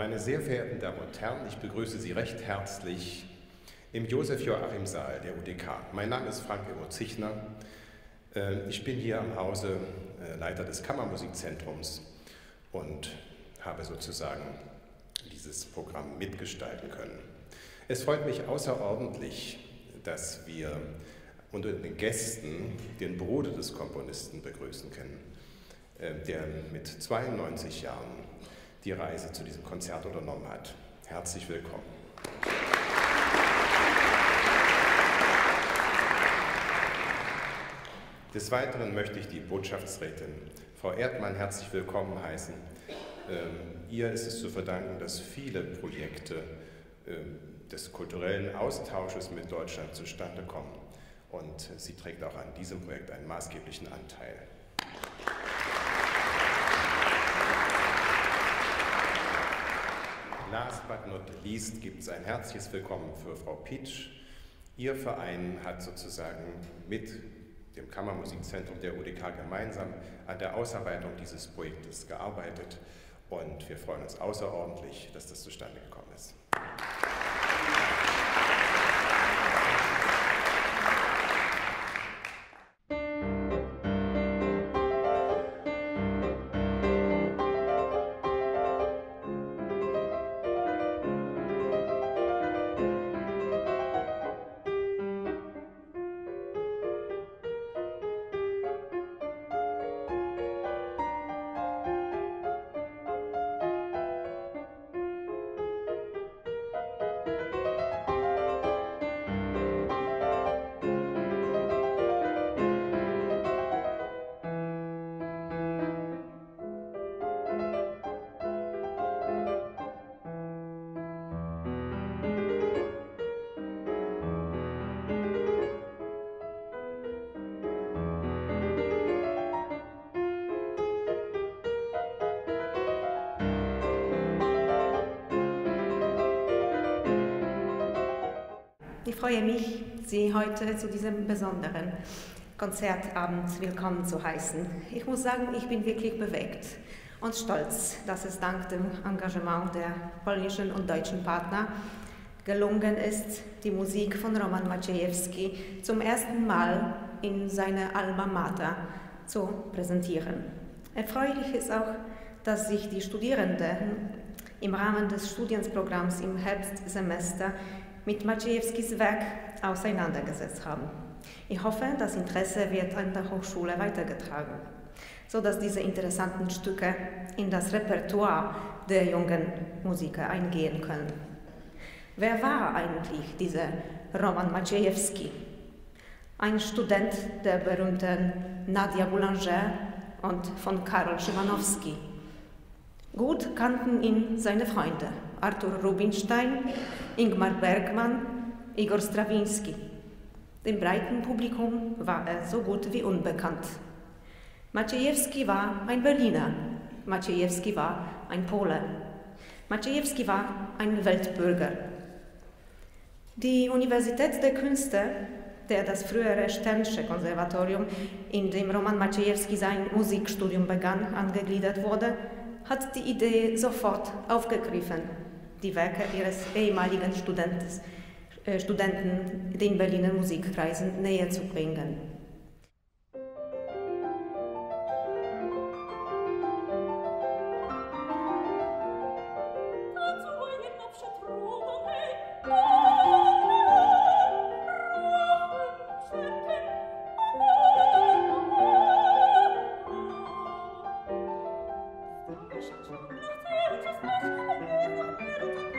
Meine sehr verehrten Damen und Herren, ich begrüße Sie recht herzlich im Josef-Joachim-Saal der UDK. Mein Name ist Frank Emo Zichner. Äh, ich bin hier am Hause äh, Leiter des Kammermusikzentrums und habe sozusagen dieses Programm mitgestalten können. Es freut mich außerordentlich, dass wir unter den Gästen den Bruder des Komponisten begrüßen können, äh, der mit 92 Jahren die Reise zu diesem Konzert unternommen hat. Herzlich willkommen. Des Weiteren möchte ich die Botschaftsrätin Frau Erdmann herzlich willkommen heißen. Ähm, ihr ist es zu verdanken, dass viele Projekte ähm, des kulturellen Austausches mit Deutschland zustande kommen. Und sie trägt auch an diesem Projekt einen maßgeblichen Anteil. Last but not least gibt es ein herzliches Willkommen für Frau Pitsch. Ihr Verein hat sozusagen mit dem Kammermusikzentrum der UDK gemeinsam an der Ausarbeitung dieses Projektes gearbeitet und wir freuen uns außerordentlich, dass das zustande gekommen ist. Freue mich, Sie heute zu diesem besonderen Konzertabend willkommen zu heißen. Ich muss sagen, ich bin wirklich bewegt und stolz, dass es dank dem Engagement der polnischen und deutschen Partner gelungen ist, die Musik von Roman Maciejewski zum ersten Mal in seiner Alma Mater zu präsentieren. Erfreulich ist auch, dass sich die Studierenden im Rahmen des Studienprogramms im Herbstsemester mit Maciejewskis Werk auseinandergesetzt haben. Ich hoffe, das Interesse wird an der Hochschule weitergetragen, sodass diese interessanten Stücke in das Repertoire der jungen Musiker eingehen können. Wer war eigentlich dieser Roman Maciejewski? Ein Student der berühmten Nadia Boulanger und von Karol Szymanowski. Gut kannten ihn seine Freunde Artur Rubinstein, Ingmar Bergmann, Igor Strawinski. Dem breiten Publikum war er so gut wie unbekannt. Maciejewski war ein Berliner, Maciejewski war ein Pole, Maciejewski war ein Weltbürger. Die Universität der Künste, der das frühere Sternsche Konservatorium, in dem Roman Maciejewski sein Musikstudium begann, angegliedert wurde, hat die Idee sofort aufgegriffen die Werke ihres ehemaligen Studentes, äh, Studenten den Berliner Musikkreisen näher zu bringen. Thank you. Christmas, a beautiful little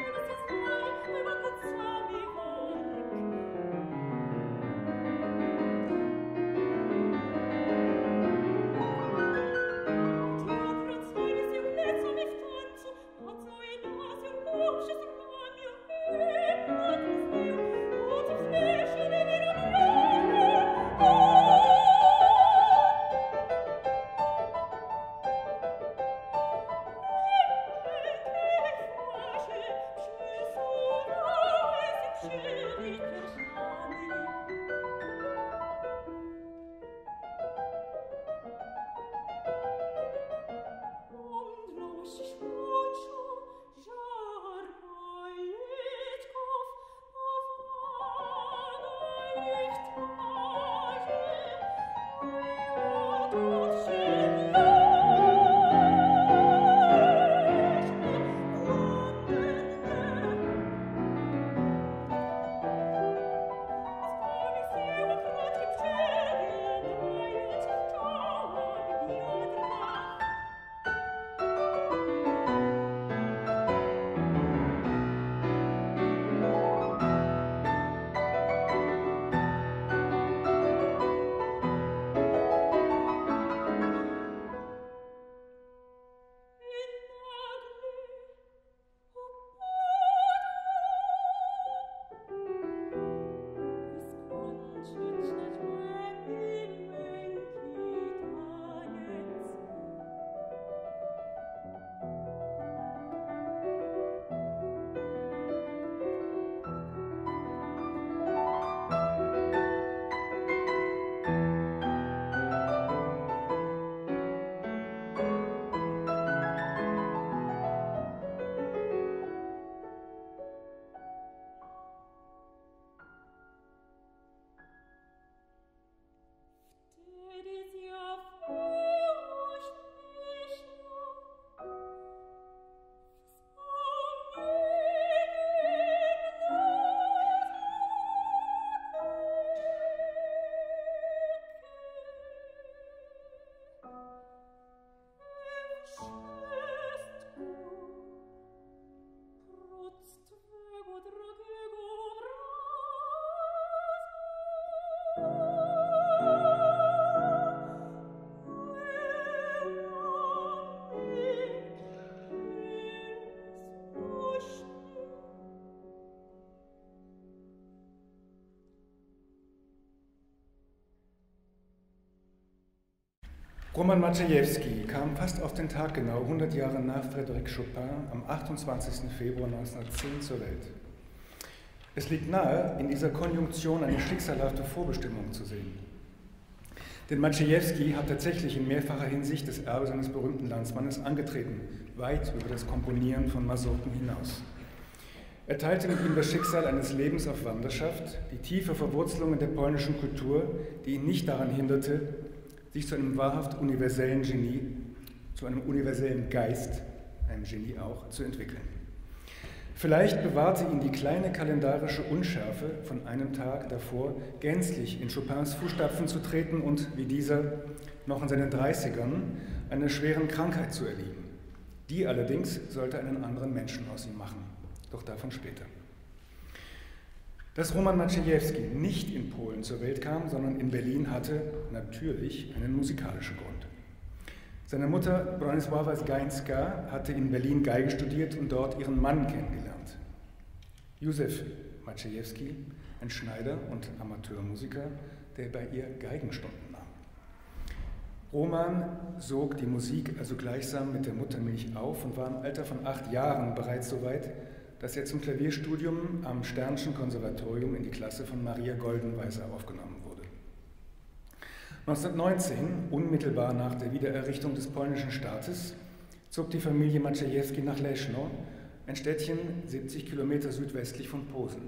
Roman Maciejewski kam fast auf den Tag genau 100 Jahre nach Frédéric Chopin am 28. Februar 1910 zur Welt. Es liegt nahe, in dieser Konjunktion eine schicksalhafte Vorbestimmung zu sehen. Denn Maciejewski hat tatsächlich in mehrfacher Hinsicht das Erbe seines berühmten Landsmannes angetreten, weit über das Komponieren von Masurken hinaus. Er teilte mit ihm das Schicksal eines Lebens auf Wanderschaft, die tiefe Verwurzelung in der polnischen Kultur, die ihn nicht daran hinderte, sich zu einem wahrhaft universellen Genie, zu einem universellen Geist, einem Genie auch, zu entwickeln. Vielleicht bewahrte ihn die kleine kalendarische Unschärfe, von einem Tag davor gänzlich in Chopins Fußstapfen zu treten und, wie dieser, noch in seinen Dreißigern einer schweren Krankheit zu erliegen. Die allerdings sollte einen anderen Menschen aus ihm machen. Doch davon später. Dass Roman Maciejewski nicht in Polen zur Welt kam, sondern in Berlin, hatte natürlich einen musikalischen Grund. Seine Mutter Bronisława Zgańska hatte in Berlin Geige studiert und dort ihren Mann kennengelernt. Józef Maciejewski, ein Schneider und Amateurmusiker, der bei ihr Geigenstunden nahm. Roman sog die Musik also gleichsam mit der Muttermilch auf und war im Alter von acht Jahren bereits so weit, dass er zum Klavierstudium am Sternschen Konservatorium in die Klasse von Maria Goldenweiser aufgenommen wurde. 1919, unmittelbar nach der Wiedererrichtung des polnischen Staates, zog die Familie Maciejewski nach Leszno, ein Städtchen 70 Kilometer südwestlich von Posen.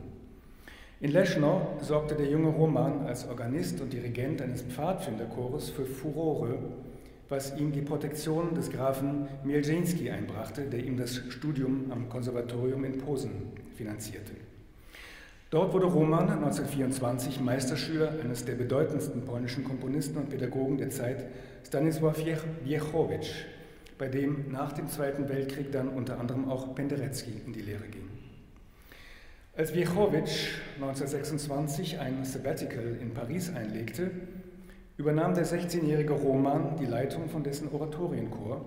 In Leszno sorgte der junge Roman als Organist und Dirigent eines Pfadfinderchores für Furore was ihm die Protektion des Grafen Mielzinski einbrachte, der ihm das Studium am Konservatorium in Posen finanzierte. Dort wurde Roman 1924 Meisterschüler eines der bedeutendsten polnischen Komponisten und Pädagogen der Zeit, Stanisław Wiechowicz, bei dem nach dem Zweiten Weltkrieg dann unter anderem auch Penderecki in die Lehre ging. Als Wiechowicz 1926 ein Sabbatical in Paris einlegte, übernahm der 16-jährige Roman die Leitung von dessen Oratorienchor,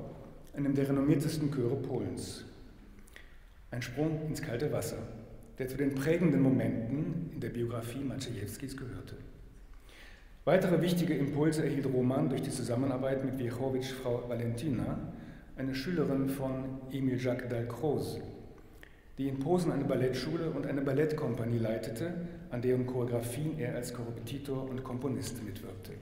einem der renommiertesten Chöre Polens. Ein Sprung ins kalte Wasser, der zu den prägenden Momenten in der Biografie Maciejewskis gehörte. Weitere wichtige Impulse erhielt Roman durch die Zusammenarbeit mit Wiechowicz Frau Valentina, eine Schülerin von Emil Jacques Dalcroze, die in Posen eine Ballettschule und eine Ballettkompanie leitete, an deren Choreografien er als Korrepetitor und Komponist mitwirkte.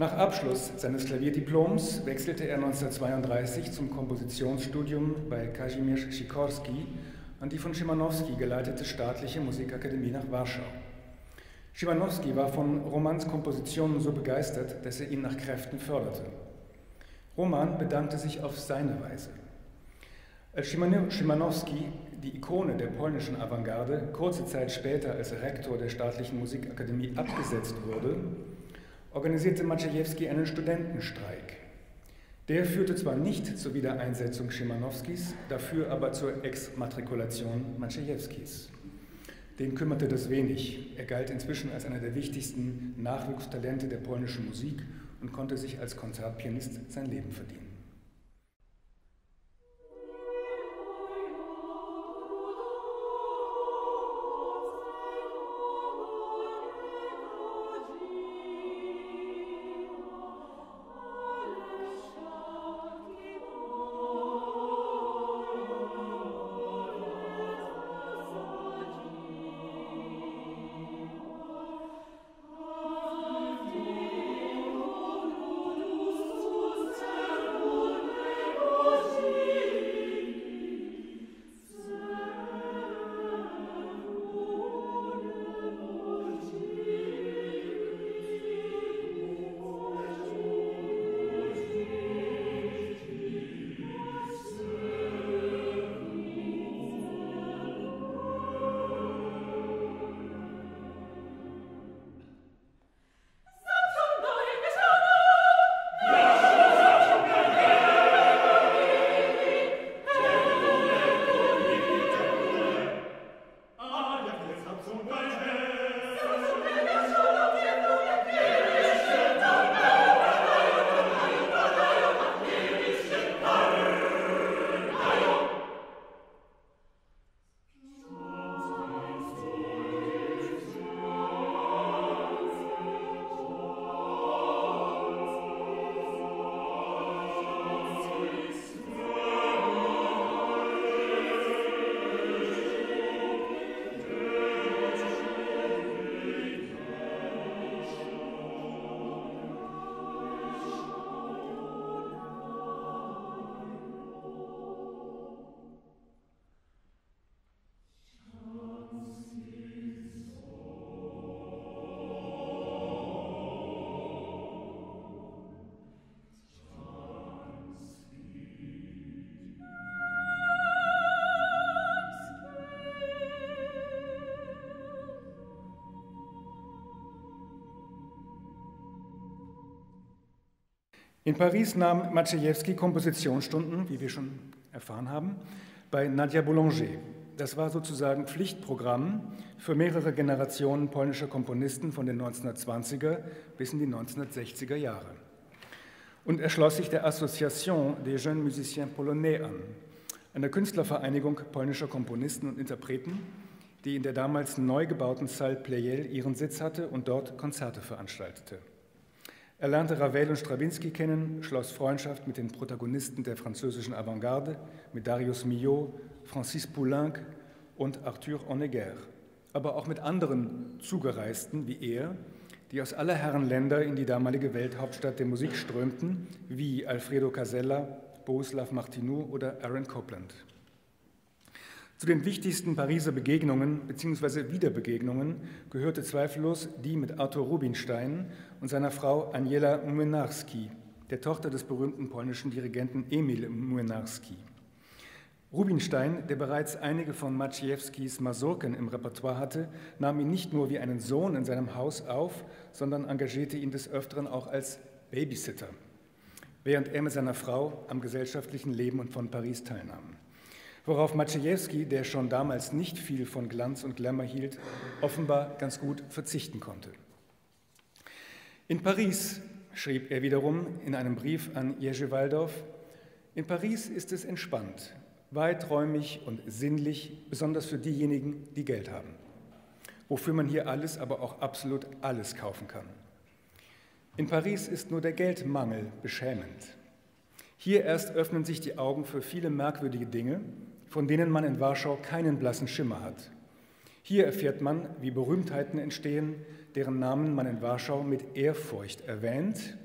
Nach Abschluss seines Klavierdiploms wechselte er 1932 zum Kompositionsstudium bei Kazimierz Sikorski an die von Schimanowski geleitete Staatliche Musikakademie nach Warschau. Schimanowski war von Romans Kompositionen so begeistert, dass er ihn nach Kräften förderte. Roman bedankte sich auf seine Weise. Als Schimanowski, die Ikone der polnischen Avantgarde, kurze Zeit später als Rektor der Staatlichen Musikakademie abgesetzt wurde, organisierte Maciejewski einen Studentenstreik. Der führte zwar nicht zur Wiedereinsetzung Schimanowskis, dafür aber zur Exmatrikulation Maciejewskis. Den kümmerte das wenig. Er galt inzwischen als einer der wichtigsten Nachwuchstalente der polnischen Musik und konnte sich als Konzertpianist sein Leben verdienen. In Paris nahm Maciejewski Kompositionsstunden, wie wir schon erfahren haben, bei Nadia Boulanger. Das war sozusagen Pflichtprogramm für mehrere Generationen polnischer Komponisten von den 1920er bis in die 1960er Jahre. Und er schloss sich der Association des Jeunes Musiciens Polonais an, einer Künstlervereinigung polnischer Komponisten und Interpreten, die in der damals neu gebauten Salle Pleyel ihren Sitz hatte und dort Konzerte veranstaltete. Er lernte Ravel und Stravinsky kennen, schloss Freundschaft mit den Protagonisten der französischen Avantgarde, mit Darius Milhaud, Francis Poulenc und Arthur Honegger, aber auch mit anderen Zugereisten wie er, die aus aller Herren Länder in die damalige Welthauptstadt der Musik strömten, wie Alfredo Casella, Bohuslav Martinou oder Aaron Copland. Zu den wichtigsten Pariser Begegnungen bzw. Wiederbegegnungen gehörte zweifellos die mit Arthur Rubinstein und seiner Frau Aniela Młynarski, der Tochter des berühmten polnischen Dirigenten Emil Młynarski. Rubinstein, der bereits einige von Maciejewskis Masurken im Repertoire hatte, nahm ihn nicht nur wie einen Sohn in seinem Haus auf, sondern engagierte ihn des Öfteren auch als Babysitter, während er mit seiner Frau am gesellschaftlichen Leben von Paris teilnahm worauf Maciejewski, der schon damals nicht viel von Glanz und Glamour hielt, offenbar ganz gut verzichten konnte. In Paris, schrieb er wiederum in einem Brief an Jerzy Waldorf, in Paris ist es entspannt, weiträumig und sinnlich, besonders für diejenigen, die Geld haben, wofür man hier alles, aber auch absolut alles kaufen kann. In Paris ist nur der Geldmangel beschämend. Hier erst öffnen sich die Augen für viele merkwürdige Dinge, von denen man in Warschau keinen blassen Schimmer hat. Hier erfährt man, wie Berühmtheiten entstehen, deren Namen man in Warschau mit Ehrfurcht erwähnt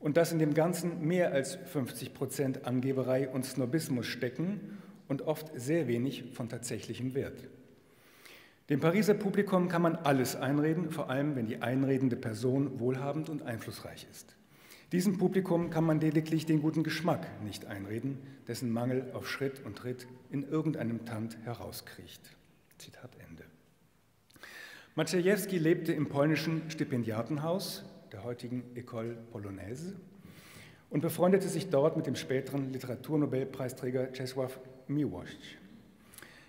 und dass in dem Ganzen mehr als 50 Prozent Angeberei und Snobismus stecken und oft sehr wenig von tatsächlichem Wert. Dem Pariser Publikum kann man alles einreden, vor allem wenn die einredende Person wohlhabend und einflussreich ist. Diesem Publikum kann man lediglich den guten Geschmack nicht einreden, dessen Mangel auf Schritt und Tritt in irgendeinem Tand herauskriecht. Zitat Ende. Maciejewski lebte im polnischen Stipendiatenhaus der heutigen École Polonaise und befreundete sich dort mit dem späteren Literaturnobelpreisträger Czesław Miłosz.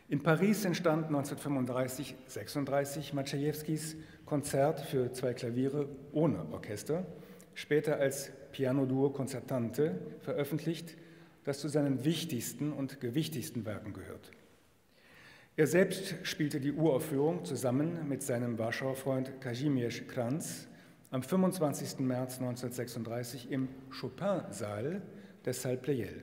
In Paris entstand 1935-36 Maciejewskis Konzert für zwei Klaviere ohne Orchester – später als Piano Duo Concertante veröffentlicht, das zu seinen wichtigsten und gewichtigsten Werken gehört. Er selbst spielte die Uraufführung zusammen mit seinem Warschauer Freund Kazimierz Kranz am 25. März 1936 im Chopin-Saal des Salle Pleyel.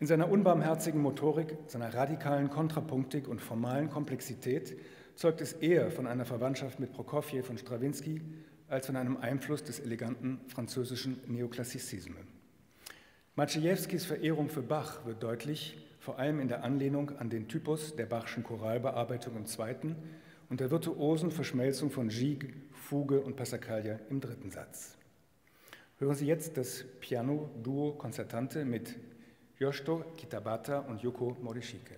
In seiner unbarmherzigen Motorik, seiner radikalen Kontrapunktik und formalen Komplexität zeugt es eher von einer Verwandtschaft mit Prokofjew und Strawinski als von einem Einfluss des eleganten französischen Neoklassizismus. Maciejewskis Verehrung für Bach wird deutlich, vor allem in der Anlehnung an den Typus der Bachschen Choralbearbeitung im zweiten und der virtuosen Verschmelzung von Gigue, Fuge und Passacaglia im dritten Satz. Hören Sie jetzt das Piano-Duo Concertante mit Yoshito Kitabata und Yoko Morishike.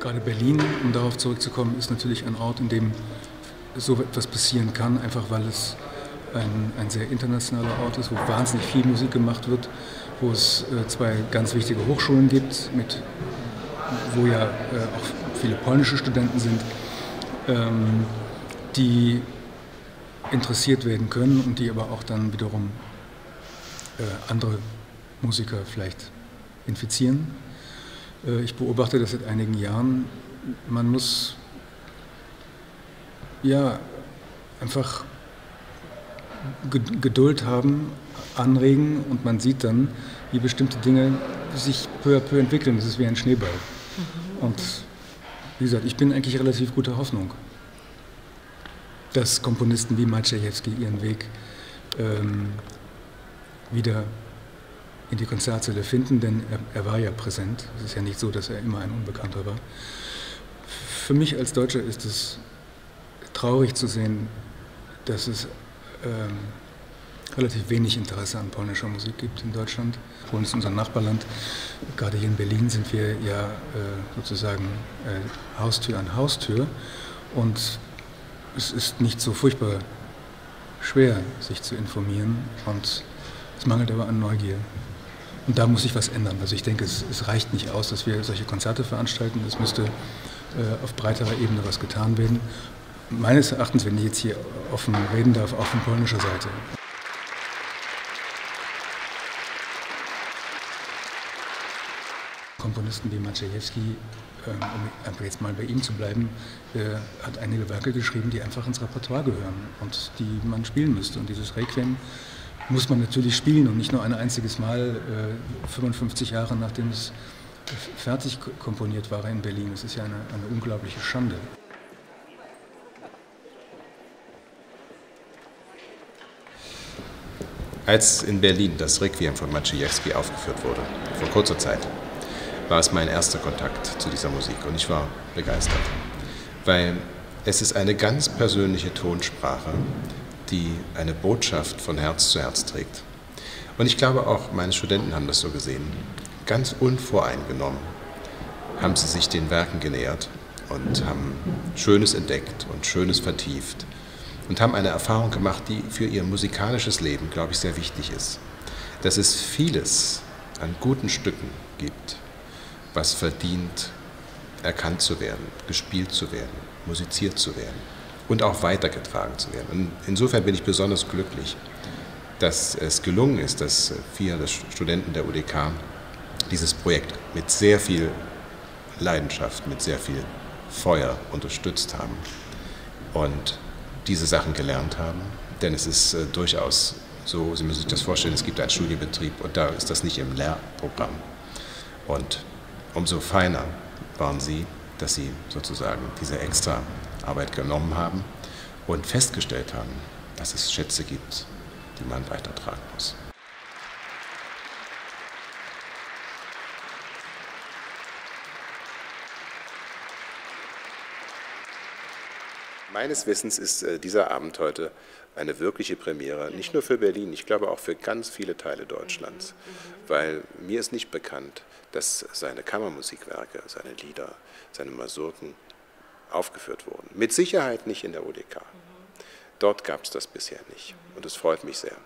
Gerade Berlin, um darauf zurückzukommen, ist natürlich ein Ort, in dem so etwas passieren kann, einfach weil es ein, ein sehr internationaler Ort ist, wo wahnsinnig viel Musik gemacht wird, wo es äh, zwei ganz wichtige Hochschulen gibt, mit, wo ja äh, auch viele polnische Studenten sind, ähm, die interessiert werden können und die aber auch dann wiederum äh, andere Musiker vielleicht infizieren. Äh, ich beobachte das seit einigen Jahren. Man muss ja einfach Geduld haben, anregen und man sieht dann, wie bestimmte Dinge sich peu à peu entwickeln. Das ist wie ein Schneeball. Mhm. Und wie gesagt, ich bin eigentlich relativ guter Hoffnung, dass Komponisten wie Maciejewski ihren Weg ähm, wieder in die Konzertsäle finden, denn er, er, war ja präsent. Es ist ja nicht so, dass er immer ein Unbekannter war. Für mich als Deutscher ist es traurig zu sehen, dass es ähm, relativ wenig Interesse an polnischer Musik gibt in Deutschland. Polen ist unser Nachbarland. Gerade hier in Berlin sind wir ja äh, sozusagen äh, Haustür an Haustür. Und es ist nicht so furchtbar schwer, sich zu informieren. Und es mangelt aber an Neugier. Und da muss sich was ändern. Also ich denke, es, es reicht nicht aus, dass wir solche Konzerte veranstalten. Es müsste äh, auf breiterer Ebene was getan werden meines Erachtens, wenn ich jetzt hier offen reden darf, auch von polnischer Seite. Komponisten wie Maciejewski, ähm, um einfach jetzt mal bei ihm zu bleiben, äh, hat einige Werke geschrieben, die einfach ins Repertoire gehören und die man spielen müsste. Und dieses Requiem muss man natürlich spielen und nicht nur ein einziges Mal, 55 äh, Jahre nachdem es fertig komponiert war in Berlin. Das ist ja eine, eine unglaubliche Schande. Als in Berlin das Requiem von Maciejewski aufgeführt wurde, vor kurzer Zeit, war es mein erster Kontakt zu dieser Musik und ich war begeistert, weil es ist eine ganz persönliche Tonsprache, die eine Botschaft von Herz zu Herz trägt. Und ich glaube auch, meine Studenten haben das so gesehen. Ganz unvoreingenommen haben sie sich den Werken genähert und haben Schönes entdeckt und Schönes vertieft und haben eine Erfahrung gemacht, die für ihr musikalisches Leben, glaube ich, sehr wichtig ist. Dass es vieles an guten Stücken gibt, was verdient, erkannt zu werden, gespielt zu werden, musiziert zu werden und auch weitergetragen zu werden. Und insofern bin ich besonders glücklich, dass es gelungen ist, dass vier Studenten der UDK dieses Projekt mit sehr viel Leidenschaft, mit sehr viel Feuer unterstützt haben. Und diese Sachen gelernt haben. Denn es ist äh, durchaus so, Sie müssen sich das vorstellen, es gibt einen Studienbetrieb und da ist das nicht im Lehrprogramm. Und umso feiner waren Sie, dass Sie sozusagen diese extra Arbeit genommen haben und festgestellt haben, dass es Schätze gibt, die man weitertragen muss. Meines Wissens ist äh, dieser Abend heute eine wirkliche Premiere, nicht nur für Berlin, ich glaube auch für ganz viele Teile Deutschlands, weil mir ist nicht bekannt, dass seine Kammermusikwerke, seine Lieder, seine Masurken aufgeführt wurden. Mit Sicherheit nicht in der UDK. Dort gab es das bisher nicht und es freut mich sehr.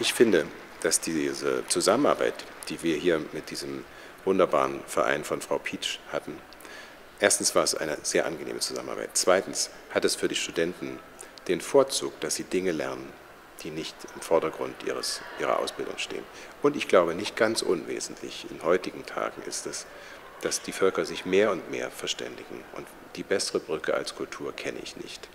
Ich finde, dass diese Zusammenarbeit, die wir hier mit diesem wunderbaren Verein von Frau Pietsch hatten, erstens war es eine sehr angenehme Zusammenarbeit. Zweitens hat es für die Studenten den Vorzug, dass sie Dinge lernen, die nicht im Vordergrund ihres, ihrer Ausbildung stehen. Und ich glaube, nicht ganz unwesentlich in heutigen Tagen ist es, dass die Völker sich mehr und mehr verständigen. Und die bessere Brücke als Kultur kenne ich nicht.